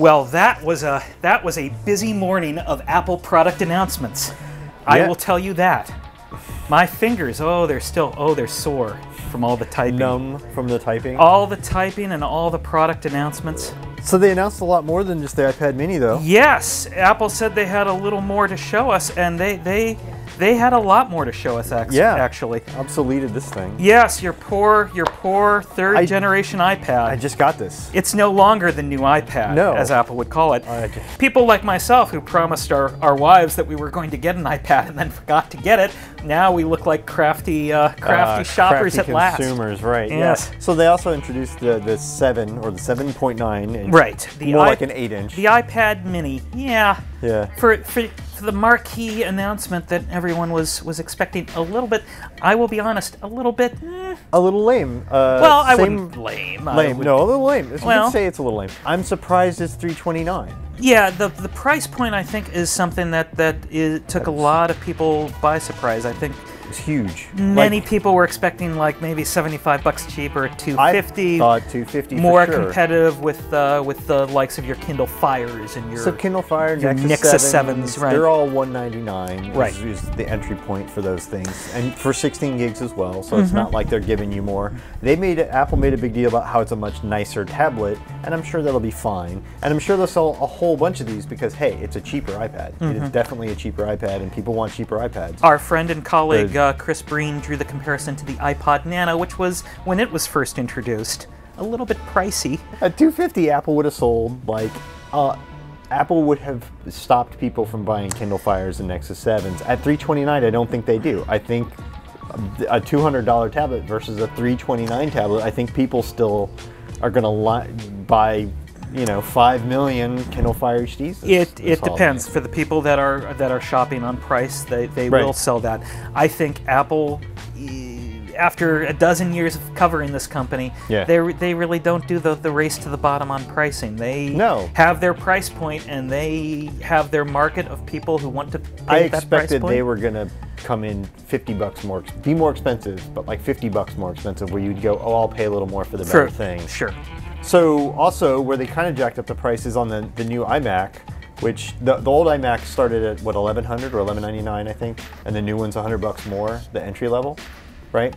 Well, that was a that was a busy morning of Apple product announcements. I Yeah. will tell you that. My fingers, oh, they're still oh, they're sore from all the typing. Numb from the typing. All the typing and all the product announcements. So they announced a lot more than just the iPad Mini, though. Yes, Apple said they had a little more to show us, and they they they had a lot more to show us. Act- Yeah. actually. Obsoleted this thing. Yes, your poor your poor third I- generation iPad. I just got this. it's no longer the new iPad, No. as Apple would call it. I just- People like myself who promised our, our wives that we were going to get an iPad and then forgot to get it, now we look like crafty uh, crafty Uh, shoppers crafty at last. consumers, right? Yes. Yeah. So they also introduced the the seven or the seven point nine. inch, Right. The more i- like an eight inch. The iPad Mini, yeah. Yeah. For for the marquee announcement that everyone was was expecting, a little bit. I will be honest, a little bit. eh, a little lame. Uh, well, I wouldn't lame. Lame. would- No, a little lame. You Well- say it's a little lame. I'm surprised it's 329. Yeah, the the price point I think is something that that is, took a lot of people by surprise. I think It's huge. many Like, people were expecting like maybe 75 bucks cheaper, I 250. thought 250 for more sure. competitive with uh, with the likes of your Kindle Fires and your So Kindle Fire, your Nexus, Nexus 7s, 7s, right. they're all 199. Right. Is, is the entry point for those things, and for 16 gigs as well. So Mm-hmm. it's not like they're giving you more. They made it. Apple made a big deal about how it's a much nicer tablet, and I'm sure that'll be fine. And I'm sure they'll sell a whole bunch of these because hey, it's a cheaper iPad. It Mm-hmm. is definitely a cheaper iPad, and people want cheaper iPads. Our friend and colleague uh, Chris Breen drew the comparison to the iPod Nano, which was when it was first introduced, a little bit pricey. At 250, Apple would have sold like, uh, Apple would have stopped people from buying Kindle Fires and Nexus 7s. At 329, I don't think they do. I think a $200 tablet versus a 329 tablet, I think people still are going to buy, you know, 5 million Kindle Fire HDs. this- It this it depends. For the people that are that are shopping on price, they, they Right. will sell that. I think Apple, after a dozen years of covering this company, Yeah. they they really don't do the, the race to the bottom on pricing. They No. have their price point and they have their market of people who want to pay I that price expected they were going to come in 50 bucks more, be more expensive, but like 50 bucks more expensive, where you'd go, oh, I'll pay a little more for the better For- thing. Sure. So also where they kind of jacked up the prices on the, the new iMac, which the, the old iMac started at what 1100 or 1199 I think, and the new one's 100 bucks more, the entry level, right?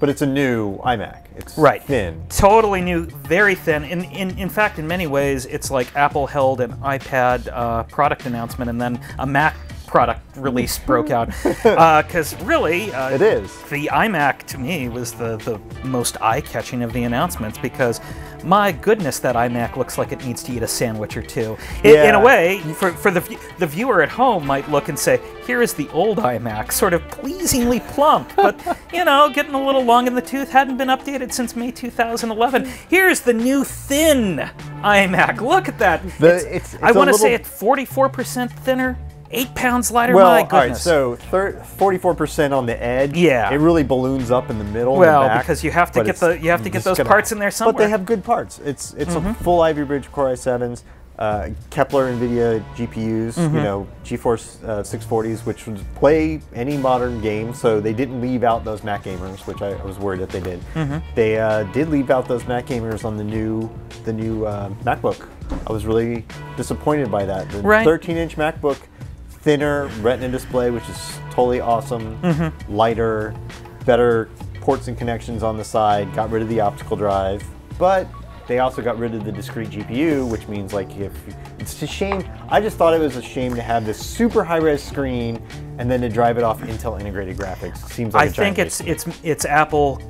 But it's a new iMac. It's Right. thin. Totally new, very thin. In, in, in fact, in many ways, it's like Apple held an iPad uh, product announcement and then a Mac product release broke out. Because really, uh, It is. the iMac to me was the, the most eye catching of the announcements because my goodness, that iMac looks like it needs to eat a sandwich or two. In, in a way, for, for the, the viewer at home might look and say, here is the old iMac, sort of pleasingly plump, but you know, getting a little long in the tooth, hadn't been updated since May 2011. Here's the new thin iMac. Look at that. The- It's- it's- I it's a want to say it's 44% thinner, eight pounds lighter. Well, my all right, so 44% on the edge. Yeah. It really balloons up in the middle. Well, the back, because you have to get the- you have to get those gonna- parts in there But somewhere. Mm-hmm. they have good parts. It's it's a full Ivy Bridge Core i7s, uh, Kepler NVIDIA GPUs, Mm-hmm. you know, GeForce uh, 640s, which would play any modern game. So they didn't leave out those Mac gamers, which I, I was worried that they did. Mm-hmm. They uh, did leave out those Mac gamers on the new the new uh, MacBook. I was really disappointed by that. The 13-inch MacBook, thinner Retina display, which is totally awesome. Mm-hmm. Lighter, better ports and connections on the side. Got rid of the optical drive, but they also got rid of the discrete GPU, which means like if it's a shame. I just thought it was a shame to have this super high-res screen and then to drive it off Intel integrated graphics. Seems like I think it's it's it's Apple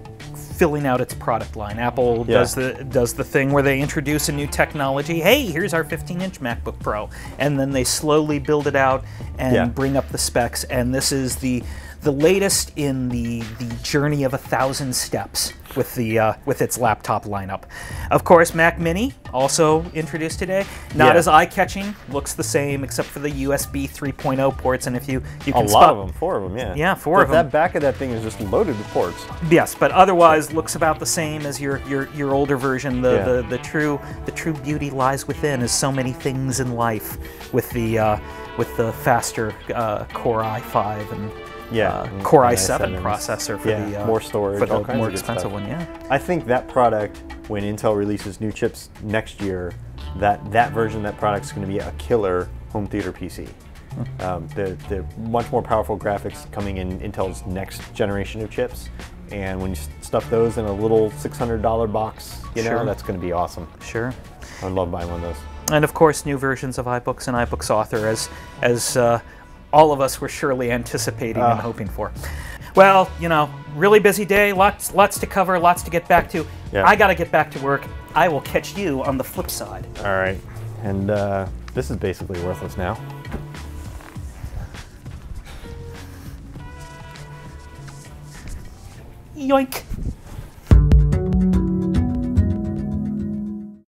filling out its product line. Apple Yeah. does the does the thing where they introduce a new technology. Hey, here's our 15-inch MacBook Pro, and then they slowly build it out and Yeah. bring up the specs. And this is the the latest in the the journey of a thousand steps with the uh, with its laptop lineup. Of course, Mac Mini also introduced today. Not Yeah. as eye-catching, looks the same except for the USB 3.0 ports. And if you you can a lot spot of them, four of them, yeah. Yeah, four But of 'em. That back of that thing is just loaded with ports. Yes, but otherwise looks about the same as your your, your older version. The, Yeah. the the true the true beauty lies within, as so many things in life, with the uh, with the faster uh, Core i5 and Yeah, uh, Core i7 i7s. processor for Yeah, the uh, more storage, for the more expensive one. Yeah. I think that product, when Intel releases new chips next year, that that version of that product is going to be a killer home theater PC. Um, the the much more powerful graphics coming in Intel's next generation of chips, and when you stuff those in a little $600 box, you know Sure. that's going to be awesome. Sure. I'd love buying one of those. And of course, new versions of iBooks and iBooks Author, as as uh, all of us were surely anticipating and hoping for. Well, you know, really busy day, lots lots to cover, lots to get back to. Yeah. I got to get back to work. I will catch you on the flip side. All right, and uh, this is basically worthless now. Yoink.